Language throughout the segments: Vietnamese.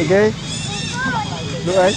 okay? Look, right?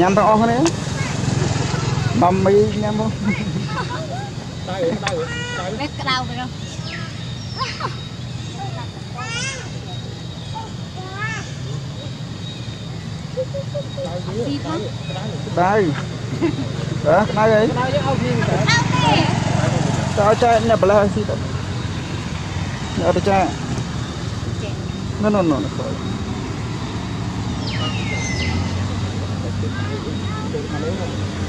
ញ៉ាំទាំងអស់គ្នាបំមីញ៉ាំមក Bếp cái đau rồi đâu. Gì không? ដៅអើក្តៅអី Đau kìa. តើឲ្យចែកអ្នកបលេះឲ្យស៊ីទៅអត់ទៅចែកណូណូណូ ក្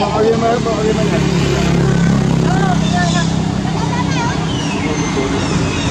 宝贝们，宝贝们，你们加油！